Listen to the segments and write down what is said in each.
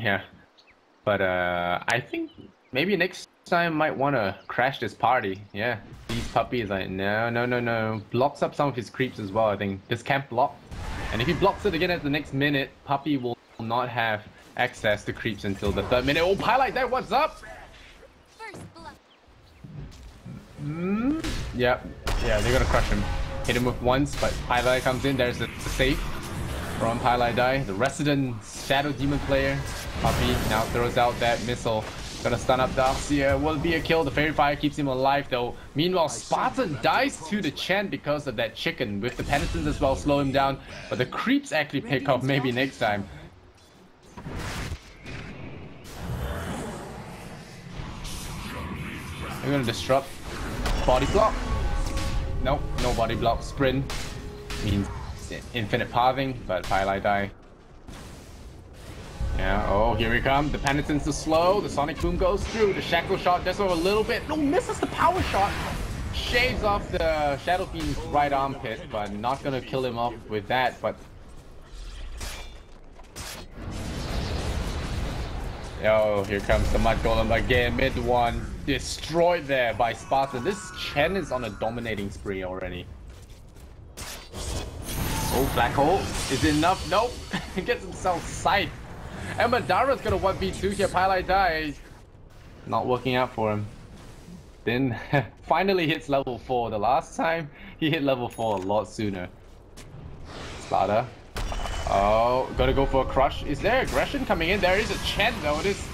Yeah. But uh, I think maybe next time might want to crash this party. Yeah. These puppies like, no, no, no, no. Blocks up some of his creeps as well, I think. This can't block. And if he blocks it again at the next minute, Puppey will not have access to creeps until the third minute. Oh, highlight that, what's up? Mm, yeah, yeah, they're gonna crush him. Hit him with once, but Highlight comes in, there's the, the save from Pieliedie, the resident Shadow Demon player. Puppey now throws out that missile. Gonna stun up Dark Seer, uh, will be a kill. The Faerie Fire keeps him alive though. Meanwhile, Spartan dies to the Chen because of that chicken. With the Penitence as well, slow him down. But the creeps actually pick up maybe next time. We're gonna disrupt. Body block. Nope, no body block. Sprint means infinite pathing, but Pieliedie yeah, oh, here we come. The Penitence is slow. The Sonic Boom goes through. The Shackle Shot does a little bit. No, misses the Power Shot. Shaves off the Shadow Fiend's right armpit, but not gonna kill him off with that, but... Oh, here comes the Mud Golem again, mid one. Destroyed there by Sparta. This Chen is on a dominating spree already. Oh, Black Hole. Is it enough? Nope. Gets himself scythed. And Madara's gonna 1v2 here, Pieliedie. Not working out for him. Then finally hits level 4. The last time he hit level 4 a lot sooner. Slardar. Oh, gotta go for a crush. Is there aggression coming in? There is a Chen notice.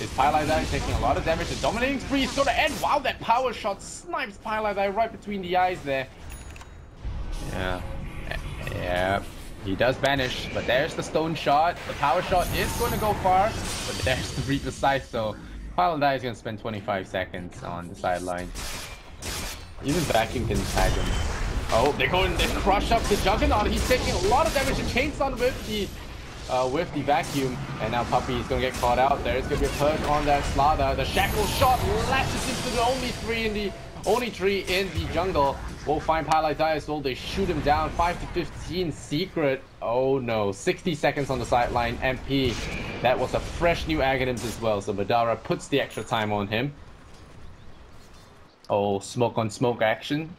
Is Pieliedie taking a lot of damage? The dominating spree is gonna end. Wow, that power shot snipes Pieliedie right between the eyes there. Yeah. Yeah. He does vanish, but there's the stone shot. The power shot is going to go far, but there's the Reaper Scythe, so Pieliedie is going to spend 25 seconds on the sideline. Even Vacuum can tag him. Oh, they're going, to crush up the Juggernaut. He's taking a lot of damage. The Chainsaw with the uh, with the vacuum, and now Puppey is gonna get caught out. There's gonna be a perk on that Slardar. The Shackle shot lashes into the only three in the only tree in the jungle will find as well. They shoot him down. 5 to 15 secret. Oh no. 60 seconds on the sideline. MP. That was a fresh new Aghanims as well. So Madara puts the extra time on him. Oh, smoke on smoke action.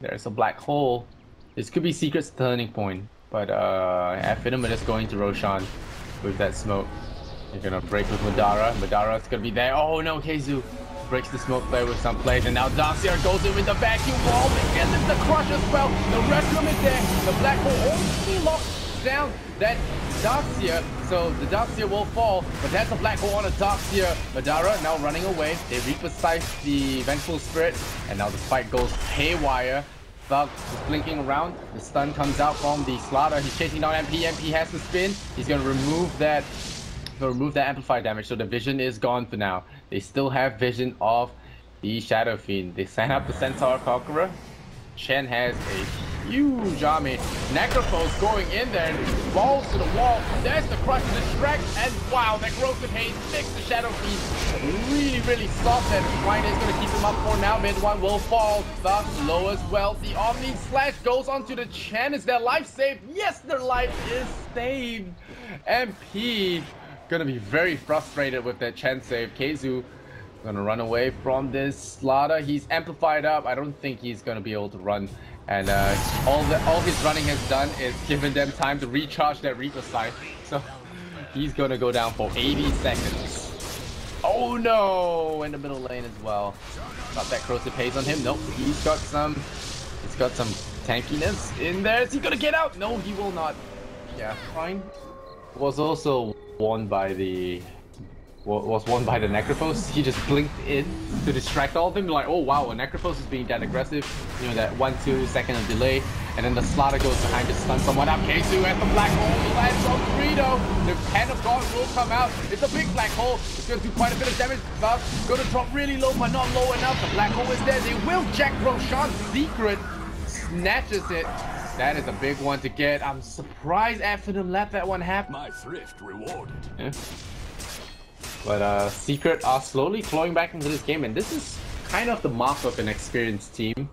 There's a black hole. This could be Secret's turning point. But uh, Ad Finem is going to Roshan with that smoke. You're gonna break with Madara. Madara's gonna be there. Oh no, KheZu breaks the smoke play with some plays, and now Dark Seer goes in with the vacuum wall and then the crush as well. The Requiem is there. The Black Hole only locks down that Dark Seer, so the Dark Seer will fall, but that's a Black Hole on a Dark Seer. Madara now running away. They repossess the Vengeful Spirit, and now the fight goes haywire. Thug is blinking around. The stun comes out from the Slardar. He's chasing down MP. MP has to spin. He's going to remove that remove that amplifier damage, so the vision is gone for now. They still have vision of the Shadow Fiend. They sign up the Centaur Conqueror. Chen has a huge army. Necrophos going in there and falls to the wall. There's the crush and the Shrek. And wow, that corrosive haze makes the Shadow Fiend really, really soft. And Swine is going to keep him up for now. Mid one will fall. The low as well. The Omni Slash goes onto the Chen. Is their life saved? Yes, their life is saved. MP gonna be very frustrated with that Chen save. KheZu gonna run away from this Slardar. He's amplified up. I don't think he's gonna be able to run. And uh, all the all his running has done is given them time to recharge that Reaper Scythe. So he's gonna go down for 80 seconds. Oh no! In the middle lane as well. Got that corrosive haze on him. Nope. He's got some. He's got some tankiness in there. Is he gonna get out? No, he will not. Yeah, fine. Was also won by the was won by the Necrophos. He just blinked in to distract all of them. Like, oh wow, a Necrophos is being that aggressive. You know, that one, two second of delay. And then the Slardar goes behind to stun someone up. KheZu at the black hole. lands on Greedo. The Pen of God will come out. It's a big black hole. It's going to do quite a bit of damage. But going to drop really low, but not low enough. The black hole is there. They will check Roshan's secret. Snatches it. That is a big one to get. I'm surprised Afternoon let that one happen. My thrift rewarded. Yeah. But uh, Secret are slowly clawing back into this game, and this is kind of the mark of an experienced team.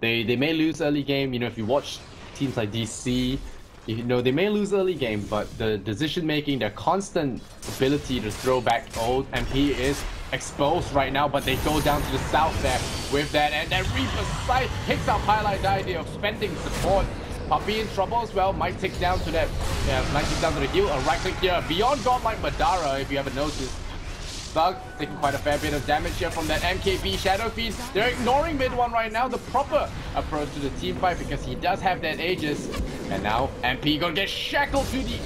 They they may lose early game. You know, if you watch teams like DC, You know, they may lose early game, but the decision making, their constant ability to throw back old MP is exposed right now, but they go down to the south there with that, and then Reaper's Scythe takes out Highlight the idea of spending support. Puppey in trouble as well, might take down to that, yeah, might take down to the heel, a right click here, beyond Godlike Madara, if you haven't noticed. Thug taking quite a fair bit of damage here from that MKB Shadow Fiend. They're ignoring mid one right now, the proper approach to the team fight because he does have that Aegis. And now MP gonna get shackled to the...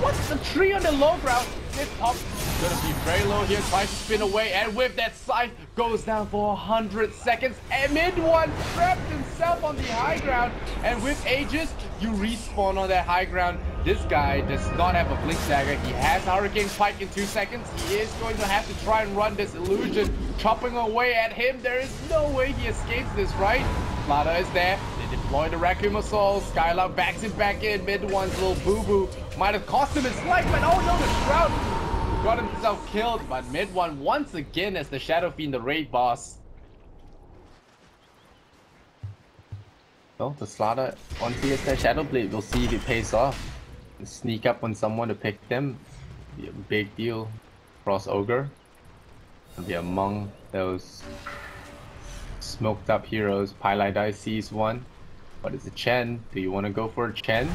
What's the tree on the low ground? This pop gonna be very low here, tries to spin away, and with that scythe, goes down for 100 seconds. And mid one trapped himself on the high ground, and with Aegis, you respawn on that high ground. This guy does not have a Blink Dagger. He has Hurricane Pike in two seconds. He is going to have to try and run this illusion, chopping away at him. There is no way he escapes this, right? Lada is there. They deploy the Requiem of Souls. Backs it back in. Mid one's little boo-boo. Might have cost him his life, but oh no, the Shroud got himself killed. But mid one once again as the Shadow Fiend, the raid boss. Well, the Slardar once he Shadow Blade, we'll see if it pays off sneak up on someone to pick them. A big deal. Cross Ogre. Be among those smoked up heroes. Pieliedie sees one. What is it, Chen? Do you want to go for a Chen?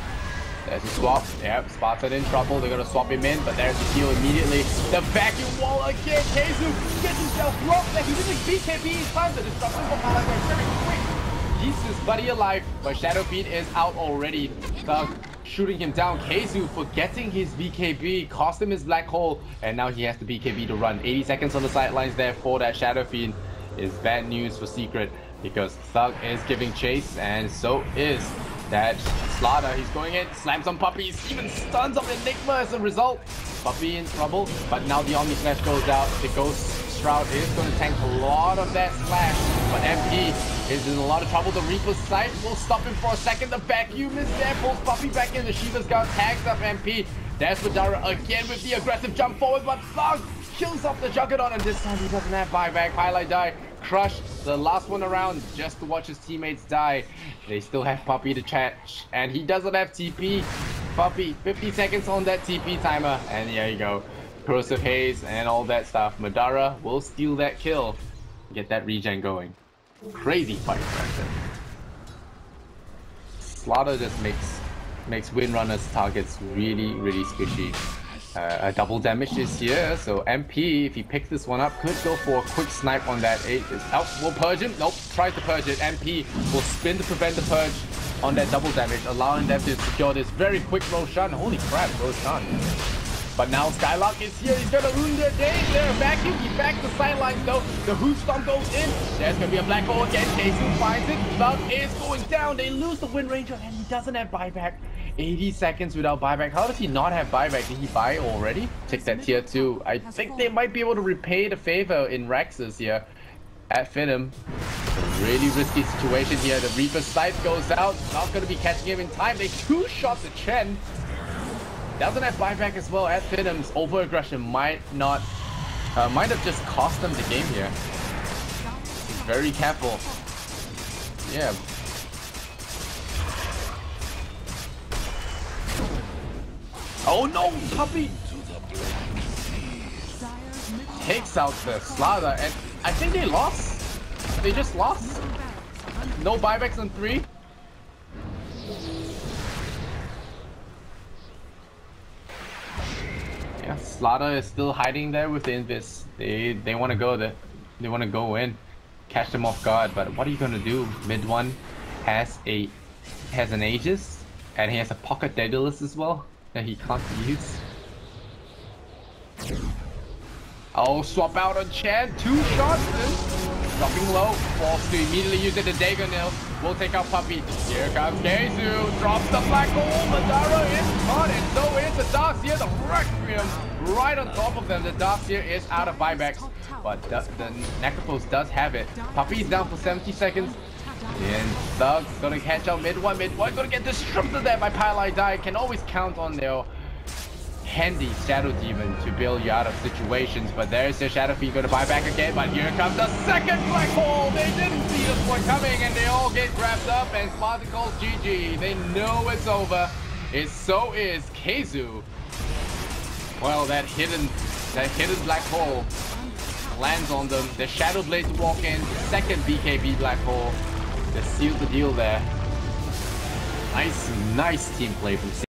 There's a swap. Yep, Spartan in trouble. They're gonna swap him in, but there's the heal immediately. The vacuum wall again. KheZu gets himself rocked. Like he didn't BKB time. The destruction from Pieliedie very quick. Keeps his buddy alive, but Shadow Fiend is out already. Thug shooting him down. KheZu forgetting his BKB, cost him his black hole, and now he has the BKB to run. 80 seconds on the sidelines there for that Shadow Fiend is bad news for Secret because Thug is giving chase and so is that Slardar. He's going in, slams on Puppey, even stuns up Enigma as a result. Puppey in trouble, but now the Omni Slash goes out. The Ghost Shroud is going to tank a lot of that slash, but MP is in a lot of trouble. The Reaper's Scythe will stop him for a second. The vacuum is there, pulls Puppey back in. The Shiva's got tags up MP. There's Madara again with the aggressive jump forward, but Thug kills off the Juggernaut, and this time he doesn't have buyback. Highlight die, crush the last one around just to watch his teammates die. They still have Puppey to catch, and he doesn't have TP. Puppey, 50 seconds on that TP timer, and there you go. Corrosive Haze and all that stuff. Madara will steal that kill, get that regen going. Crazy fight there. Slardar just makes makes Windrunner's targets really, really squishy. Uh, a double damage is here, so MP, if he picks this one up, could go for a quick snipe on that 8. Is Oh, will purge him? Nope, tries to purge it. MP will spin to prevent the purge on that double damage, allowing them to secure this very quick Roshan. Holy crap, Roshan. But now Skylark is here. He's gonna ruin their day. They're vacuum. He backs the sidelines though. The Hoof Stomp goes in. There's gonna be a black hole again. KheZu finds it. Thug is going down. They lose the Wind Ranger and he doesn't have buyback. 80 seconds without buyback. How does he not have buyback? Did he buy already? Take that tier 2. I think they might be able to repay the favor in Rexus here Ad Finem. Really risky situation here. The Reaper Scythe goes out. Not going to be catching him in time. They two shots at Chen. Doesn't have buyback as well Ad Finem's over-aggression might not, uh, might have just cost them the game here. Very careful. Yeah. Oh no, Puppey! Takes out the Slardar and I think they lost. They just lost. No buybacks on three. Yeah, Slardar is still hiding there with the Invis. They they want to go there. They want to go in, catch them off guard. But what are you gonna do? Mid one has a has an Aegis, and he has a pocket Daedalus as well that he can't use. Oh, swap out on Chad. Two shots. Dropping low. Falls to immediately use it. The Dagger Nail will take out Puppey. Here comes KheZu. Drops the black hole. Oh, Madara is caught and so is the Darkseer. The Requiem right on top of them. The Darkseer is out of buybacks. But the, the does have it. Puppey's down for 70 seconds. Ian Stubbs gonna catch out mid one, mid one gonna get disrupted there My Pieliedie. Can always count on their handy Shadow Demon to bail you out of situations, but there's their Shadow Fiend gonna buy back again, but here comes the second Black Hole! They didn't see this one coming, and they all get wrapped up, and Spartan calls GG. They know it's over. It so is KheZu. Well, that hidden, that hidden Black Hole lands on them. The Shadow Blades walk in, second BKB Black Hole. That sealed the deal there. Nice, nice team play from